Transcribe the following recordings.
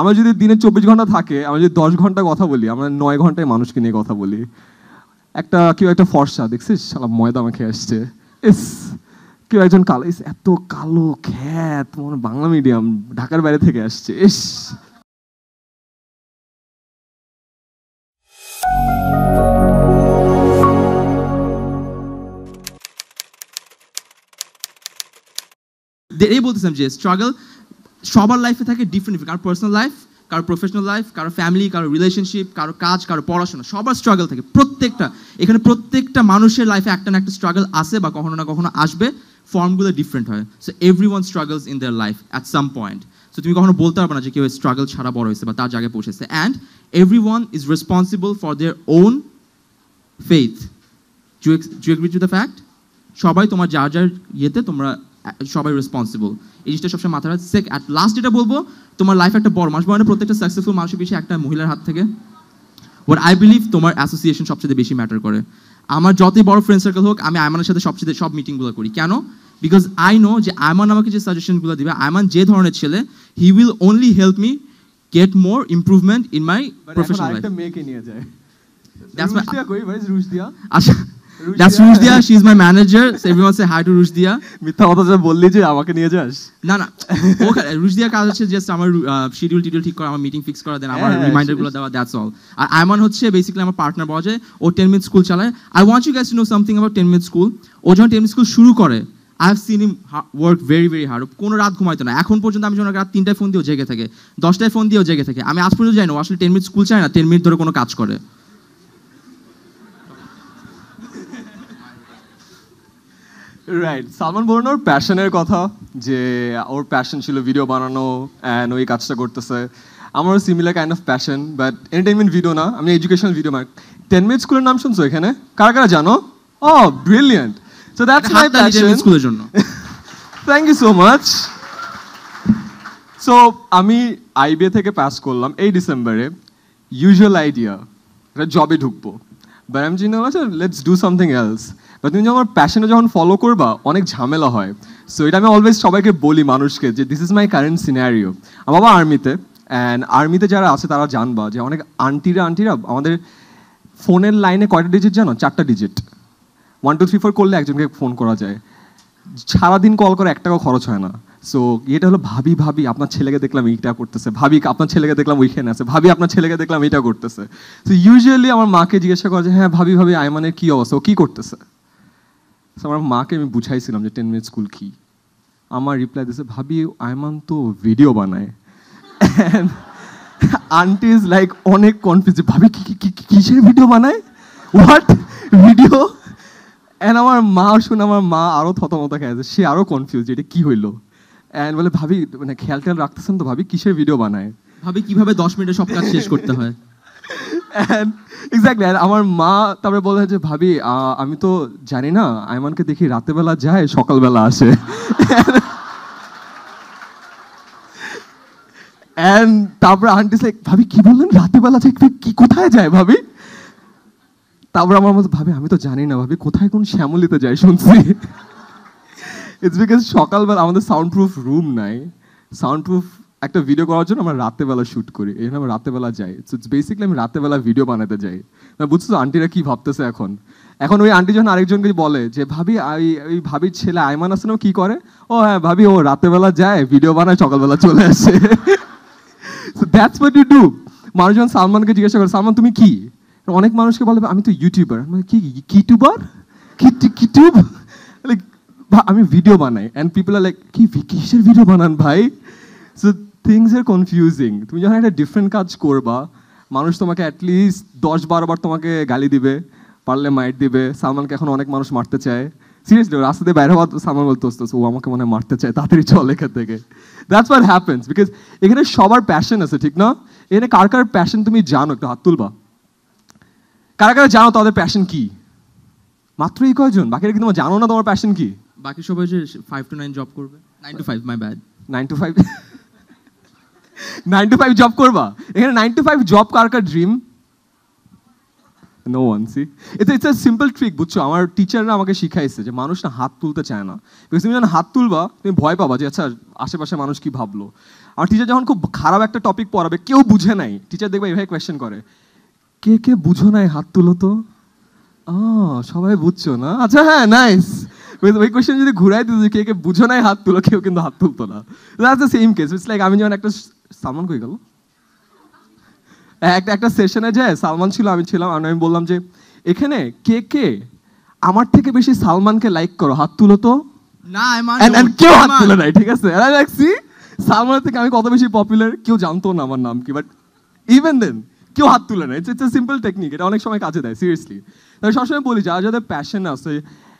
আমার যদি দিনে চব্বিশ ঘণ্টা থাকে, আমরা যদি দশ ঘণ্টা কথা বলি, আমরা নয় ঘন্টায় মানুষকে নিয়ে কথা বলি। একটা কেউ একটা ফর্সা, দেখছিস? সালা ময়দা আমাকে আসছে। ইস, কেউ একজন কালো, ইস, এত কালো খ্যাত মানে বাংলা মিডিয়াম ঢাকার বাইরে থেকে আসছে। ইস। এই বলতেছিলাম যে স্ট্রাগল সবার লাইফে থাকে ডিফারেন্ট কারও পার্সোনাল লাইফ কারও প্রফেশনাল লাইফ কারও ফ্যামিলি কারও রিলেশনশিপ কারও কাজ, কারও পড়াশোনা, সবার স্ট্রাগল থাকে। প্রত্যেকটা, এখানে প্রত্যেকটা মানুষের লাইফে একটা না একটা স্ট্রাগল আসে বা কখনো না কখনো আসবে। ফর্মগুলো ডিফারেন্ট হয়। So everyone struggles in their life at some point so তুমি কখনো বলতে পারবে না যে কেউ স্ট্রাগল ছাড়া বড় হয়েছে বা তার জায়গায় পৌঁছেছে। And everyone is responsible for their own faith do agree to the fact সবাই তোমার যার যার ইয়েতে তোমরা সবাই রেসপন্সিবল এই জিনিসটা সবসময় মাথায় রাখছে অ্যাট লাস্ট যেটা বলব তোমার লাইফ একটা বড় মানুষ মানে প্রত্যেকটা সাকসেসফুল মানুষের পিছিয়ে একটা মহিলার হাত থেকে? ওয়াট আই বিলিভ তোমার অ্যাসোসিয়েশন সবচেয়ে বেশি ম্যাটার করে। আমার যতই বড় ফ্রেন্ড সার্কেল হোক আমি আয়মানের সাথে সবচেয়ে সব মিটিংগুলো করি। কেন? বিকজ আই নো যে আয়মান আমাকে যে সাজেশনগুলো দিবে আয়মান যে ধরনের ছেলে he will only help me get more improvement in my professional life মেয়েকে নিয়ে যায়। আচ্ছা That's Rushdia. She's my manager. So everyone say hi to Rushdia. মিথ্যা কথা যা বললি যে আমাকে নিয়ে যাস। না না। ওখানে রুশদিয়া কাজ হচ্ছে জাস্ট আমার শিডিউল টিডিউল ঠিক করা আমার মিটিং ফিক্স করা দেন আমার রিমাইন্ডারগুলো দেওয়া দ্যাটস অল আর আয়মান হচ্ছে বেসিক্যালি আমার পার্টনার পাওয়া যায়। ও টেন মিনিট স্কুল চালায়। I want you guys to know something about ten minute school ও যখন টেন মিনিট স্কুল শুরু করে I have seen him work very very hard কোনো রাত ঘুমাইতো না। এখন পর্যন্ত আমি যখন রাত তিনটায় ফোন দিয়েও জেগে থাকে দশটায় ফোন দিয়েও জেগে থাকে। আমি আজ পর্যন্ত জানি না আসলে টেন মিনিট স্কুল চায় না টেন মিনিট ধরে কোনো কাজ করে। রাইট সালমান বলুন ওর প্যাশনের কথা যে ওর প্যাশন ছিল ভিডিও বানানো অ্যান্ড ওই কাজটা করতেছে। আমারও similar kind of passion but entertainment video না আমি educational video mark ten minute স্কুলের নাম শুনছো এখানে? কারা কারা জানো? ও brilliant so that's my passion স্কুলের জন্য। Thank you so much so আমি আইবিএ থেকে পাস করলাম এই ডিসেম্বরে ইউজুয়াল আইডিয়া জবে ঢুকবো। আমি চিন্তা করলাম লেটস ডু সামথিং এলস বা তুমি যখন প্যাশনে যখন ফলো করবা, অনেক ঝামেলা হয়। সো এটা আমি অলওয়েজ সবাইকে বলি মানুষকে যে this is my current scenario আমার বাবা আর্মিতে অ্যান্ড আর্মিতে যারা আছে, তারা জানবা যে, অনেক আন্টিরা আন্টিরা আমাদের ফোনের লাইনে কয়টা ডিজিট জানো? চারটা digit one two three four করলে একজনকে ফোন করা যায়। সারাদিন কল করে, এক টাকাও খরচ হয় না। সো এটা হলো ভাবি ভাবি, আপনার ছেলেকে দেখলাম এইটা করতেছে। ভাবি, আপনার ছেলেকে দেখলাম ওইখানে আছে। ভাবি, আপনার ছেলেকে দেখলাম এইটা করতেছে। সো ইউজুয়ালি আমার মাকে জিজ্ঞাসা করে যে হ্যাঁ ভাবি ভাবি আয়মানের কি অবস্থা? ও কি করতেছে? So, আমার মাকে আমি বুঝাইছিলাম যে টেন মিনিট স্কুল কি। আমার রিপ্লাই দিছে, ভাবি আয়মান তো ভিডিও বানায়। আন্টি ইজ লাইক অনেক কনফিউজ ভাবি কিসের ভিডিও বানায়? হোয়াট ভিডিও অ্যান্ড আমার মা শুনে আমার মা আরও থতমত খেয়েছে সে আরও কনফিউজ এটা কি হইল? অ্যান্ড বলে ভাবি মানে খেয়াল টেয়াল রাখতেছেন তো ভাবি কিসের ভিডিও বানায়? ভাবি কীভাবে দশ মিনিটে সব কাজ শেষ করতে হয়? এক্স্যাক্টলি আমার মা তারপরে বলে যে ভাবি আমি তো জানি না আয়মানকে দেখি রাতেবেলা যায় সকালবেলা আসে। অ্যান্ড তারপরে আন্টি লাইক ভাবি কি বললেন? রাতেবেলা যায় কি কোথায় যায় ভাবি? তারপর আমার মতো ভাবি আমি তো জানি না ভাবি কোথায় কোন শ্যামলিতে যায় শুনছি। ইটস বিকজ সকালবেলা আমাদের সাউন্ড প্রুফ রুম নাই সাউন্ড প্রুফ একটা ভিডিও করার জন্য আমরা রাতেবেলা শ্যুট করি এই জন্য আমরা রাতেবেলা যাই সো ইটস বেসিক্যালি আমি রাতেবেলা ভিডিও বানাতে যাই বুঝছ আন্টিরা কি ভাবতেছে এখন এখন ওই আন্টি যখন আরেকজনকে বলে যে ভাবি ওই ভাবির ছেলে আয়মান আছে না ও কি করে ও হ্যাঁ ভাবি ও রাতেবেলা যায় ভিডিও বানায় সকালবেলা চলে আসে so that's what you do মানুষজন সালমানকে জিজ্ঞাসা করে সালমান তুমি কি অনেক মানুষকে বলে আমি তো ইউটিউবার কি কি ইউটিউবার কি লাইক আমি ভিডিও বানাই অ্যান্ড পিপল আর লাইক কি কিসের ভিডিও বানান ভাই? সো থিংস আর কনফিউজিং তুমি যখন একটা ডিফারেন্ট কাজ করবা, মানুষ তোমাকে অ্যাটলিস্ট দশ বারো বার তোমাকে গালি দিবে, পারলে মাইট দিবে। সালমানকে এখন অনেক মানুষ মারতে চায়। সিরিয়াসলি রাস্তা দিয়ে বাইরে হওয়া সালমান বলতে হতো ও আমাকে মনে মারতে চায়, তাড়াতাড়ি চল এখান থেকে। দ্যাটস ওয়াট হ্যাপেন্স বিকজ এখানে সবার প্যাশন আছে, ঠিক না? এখানে কার কার প্যাশন তুমি জানো? একটু হাত তুলবা। কারা কারা জানো তাদের প্যাশন কি? মাত্র এই কয়জন? বাকিরা কি তোমার জানো না তোমার প্যাশন কি? বাকি সবাই যে ফাইভ টু নাইন জব করবে? Nine to five my bad nine to five nine to five job করবা? এখানে নাইন টু ফাইভ জব কার কার ড্রিম নো ওয়ান সি এটা ইটস আ সিম্পল ট্রিক বুঝছ? আমার টিচাররা আমাকে শিখাইছে যে মানুষ না হাত তুলতে চায় না। বিকজ তুমি যখন হাত তুলবা, তুমি ভয় পাবা যে আচ্ছা আশেপাশে মানুষ কি ভাবলো? আর টিচার যখন খুব খারাপ একটা টপিক পড়াবে, কেউ বুঝে নাই। টিচার দেখবে এভাবে কোয়েশ্চেন করে। কে কে বুঝো নাই হাত তুলো তো? সবাই বুঝছ না? আচ্ছা হ্যাঁ নাইস ওই কোয়েশ্চেন যদি ঘুরাই দিত কে কে বুঝো নাই হাত তুলো কেউ কিন্তু হাত তুলতো না। That's the same case it's like আমি যখন একটা সালমান কই গেল? একটা একটা সেশনে যায় সালমান ছিল আমি ছিলাম আর আমি বললাম যে এখানে কে কে আমার থেকে বেশি সালমানকে লাইক করো? হাত তুলো তো? না কেউ হাত তুলে নাই ঠিক আছে? দেখছি সালমানের থেকে আমি কত বেশি পপুলার কেউ জানতো না আমার নাম কি বাট ইভেন দেন কেউ হাত তুলে না ইটস ইটস সিম্পল টেকনিক এটা অনেক সময় কাজে দেয় সিরিয়াসলি তাই সবসময় বলি যারা যাদের প্যাশন আছে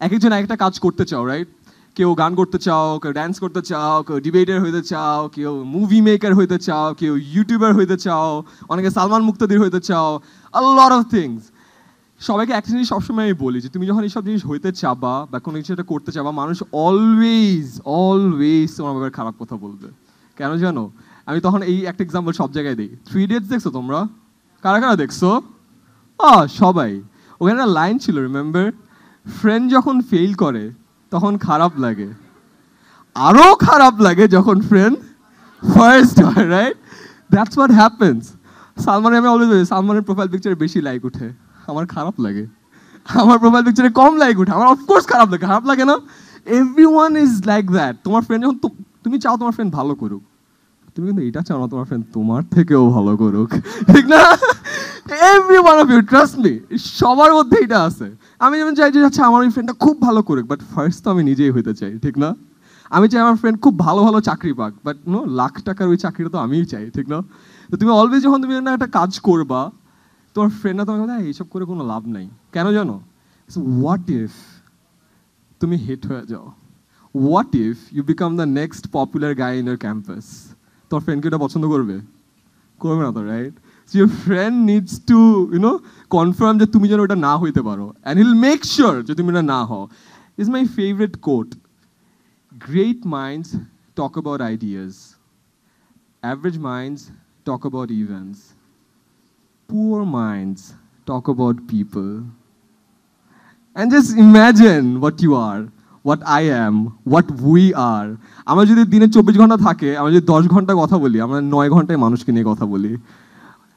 এক একজন এক একটা কাজ করতে চাও রাইট কেউ গান করতে চাও, কেউ ড্যান্স করতে চাও, কেউ ডিবেটার হইতে চাও, কেউ মুভি মেকার হইতে চাও, কেউ ইউটিউবার হইতে চাও, অনেকে সালমান মুক্তাদির হইতে চাও আ লট অফ থিংস সবাইকে একটা জিনিস সবসময় আমি বলি যে, তুমি যখন এইসব জিনিস হইতে চাবা বা কোনো কিছু একটা করতে চাবা, মানুষ অলওয়েজ অলওয়েজ তোমার ব্যাপারে খারাপ কথা বলবে। কেন জানো? আমি তখন এই একটা এক্সাম্পল সব জায়গায় দিই। থ্রি ডেটস দেখছ তোমরা? কারা কারা দেখছ? আ সবাই। ওখানে একটা লাইন ছিল রিমেম্বার ফ্রেন্ড যখন ফেল করে, তখন খারাপ লাগে। আরও খারাপ লাগে যখন ফ্রেন্ড ফার্স্ট হয় রাইট দ্যাটস হোয়াট হ্যাপেন্স সালমানের আমি অলওয়েজ সালমানের প্রোফাইল পিকচারে বেশি লাইক উঠে। আমার খারাপ লাগে। আমার প্রোফাইল পিকচারে কম লাইক উঠে। আমার অফকোর্স খারাপ লাগে। খারাপ লাগে না? Everyone is like that তোমার ফ্রেন্ড যখন তুমি চাও তোমার ফ্রেন্ড ভালো করুক। তুমি কিন্তু এটা চাও না তোমার ফ্রেন্ড তোমার থেকেও ভালো করুক। ঠিক না? Everyone of you trust me সবার মধ্যে এটা আছে। আমি যেমন চাই যে আচ্ছা আমার ওই ফ্রেন্ডটা খুব ভালো করুক বাট ফার্স্ট তো আমি নিজেই হইতে চাই, ঠিক না? আমি চাই আমার ফ্রেন্ড খুব ভালো ভালো চাকরি পাক বাট নো লাখ টাকার ওই চাকরিটা তো আমিই চাই, ঠিক না? তো তুমি অলওয়েজ যখন তুমি না একটা কাজ করবা, তোমার ফ্রেন্ডরা তোমাকে বলে এইসব করে কোনো লাভ নাই। কেন জানো? হোয়াট ইফ তুমি হিট হয়ে যাও? What if you become the next popular guy in your campus তোর ফ্রেন্ডকে এটা পছন্দ করবে? করবে না তো right Your friend needs to you know confirm যে তুমি যেন ওটা না হইতে পারো অ্যান্ড হিল মেক শিওর যে তুমি এটা না হও is my favourite quote great minds talk about ideas average minds talk about events poor minds talk about people. And just imagine what you are, what I am, what we are. আমরা যদি দিনে চব্বিশ ঘন্টা থাকে আমরা যদি দশ ঘন্টা কথা বলি আমরা নয় ঘন্টায় মানুষকে নিয়ে কথা বলি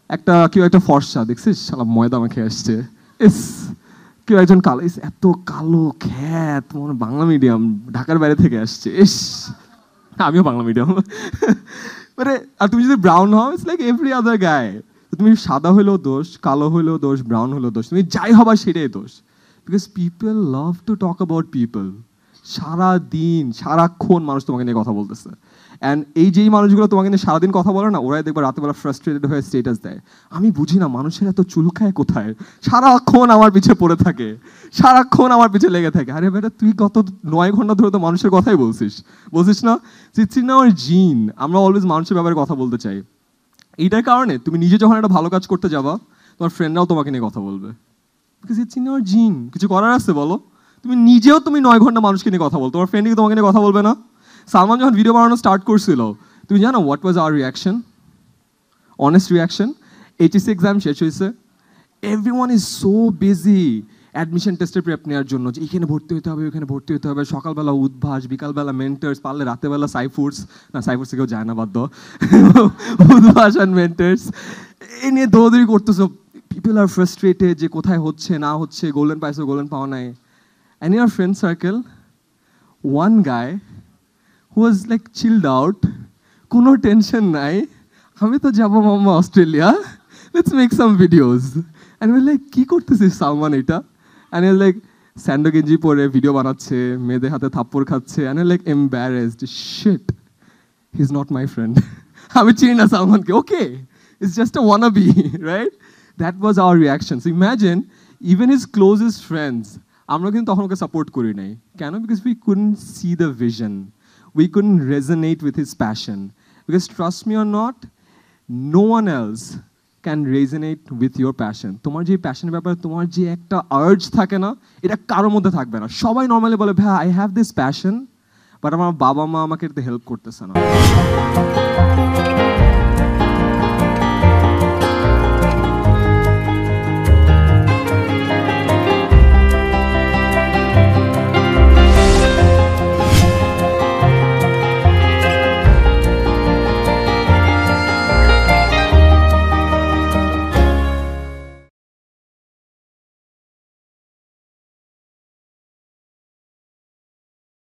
একটা কেউ একটা ফর্সা, দেখছিস? সালা ময়দা আমাকে আসছে। ইস, কেউ একজন কালো, ইস, এত কালো খ্যাত, মনে বাংলা মিডিয়াম ঢাকার বাইরে থেকে আসছে। ইস, আমিও বাংলা মিডিয়াম মানে আর তুমি যদি ব্রাউন হও ইটস লাইক এভরি আদার গায়ে তুমি সাদা হইলেও দোষ, কালো হইলেও দোষ ব্রাউন হইলেও দোষ। তুমি যাই হবা সেটাই দোষ। Because people love to talk about people সারা দিন সারাক্ষণ মানুষ তোমাকে নিয়ে কথা বলতেছে। অ্যান্ড এই যেই মানুষগুলো তোমাকে নিয়ে সারাদিন কথা বলে না, ওরাই দেখবে রাতেবেলা ফ্রাস্ট্রেটেড হয়ে স্টেটাস দেয়। আমি বুঝি না, মানুষের এত চুলকায় কোথায়? সারাক্ষণ আমার পিছে পড়ে থাকে। সারাক্ষণ আমার পিছে লেগে থাকে। আরে বেটা, তুই গত নয় ঘণ্টা ধরে তো মানুষের কথাই বলছিস। বলছিস না? ইটস ইন আওয়ার জিন। আমরা অলওয়েজ মানুষের ব্যাপারে কথা বলতে চাই। এইটার কারণে তুমি নিজে যখন একটা ভালো কাজ করতে যাবা, তোমার ফ্রেন্ডরাও তোমাকে নিয়ে কথা বলবে। বিকজ ইটস জিন। কিছু করার আছে বলো? তুমি নিজেও তুমি নয় ঘণ্টা মানুষকে নিয়ে কথা বল। তোমার ফ্রেন্ডকে তোমাকে নিয়ে কথা বলবে না? সালমান যখন ভিডিও বানানো স্টার্ট করছিল, তুমি জানো what was our reaction honest reaction HSC exam শেষ হয়েছে। Everyone is so busy admission টেস্টের প্রেপ নেওয়ার জন্য যে এখানে ভর্তি হতে হবে, ওখানে ভর্তি হতে হবে। সকালবেলা উদ্ভাস, বিকালবেলা মেন্টার্স পারলে রাতেবেলা সাইফুডস না সাইফুডস কেউ যায় না, বাধ্য। উদ্ভাস অ্যান্ড মেন্টার্স এ নিয়ে দৌড়দৌড়ি করতেছো। পিপল আর ফ্রাস্ট্রেটেড যে কোথায় হচ্ছে, না হচ্ছে গোল্ডেন পাইছো গোল্ডেন পাওয়া নাই। And your friend circle one guy who was like chilled out কোনো টেনশন নাই আমি তো যাব মাম্মা Australia let's make some videos and like কী করতেছিস সালমান এটা অ্যান্ড লাইক স্যান্ডো গেঞ্জি পরে ভিডিও বানাচ্ছে মেয়েদের হাতে থাপ্পড় খাচ্ছে and like embarrassed shit he is not my friend আমি চিনি না সালমানকে ওকে it's just a wannabe right that was our reaction imagine even his closest friends আমরা কিন্তু তখন ওকে সাপোর্ট করি নাই। কেন? Because we couldn't see the vision we couldn't resonate with his passion because trust me or not no one else can resonate with your passion তোমার যে প্যাশনের ব্যাপারে তোমার যে একটা আর্জ থাকে না, এটা কারোর মধ্যে থাকবে না। সবাই নর্মালি বলে, ভাই I have this passion but আমার বাবা মা আমাকে এতে হেল্প করতেছে না।